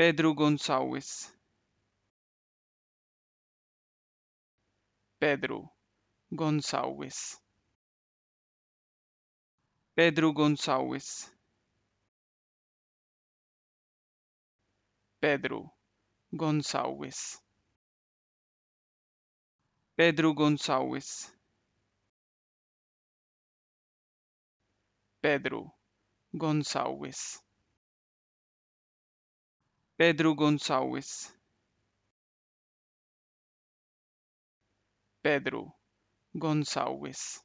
Pedro Gonçalves. Pedro Gonçalves. Pedro Gonçalves. Pedro Gonçalves. Pedro Gonçalves. Pedro Gonçalves. Pedro Gonçalves. Pedro Gonçalves.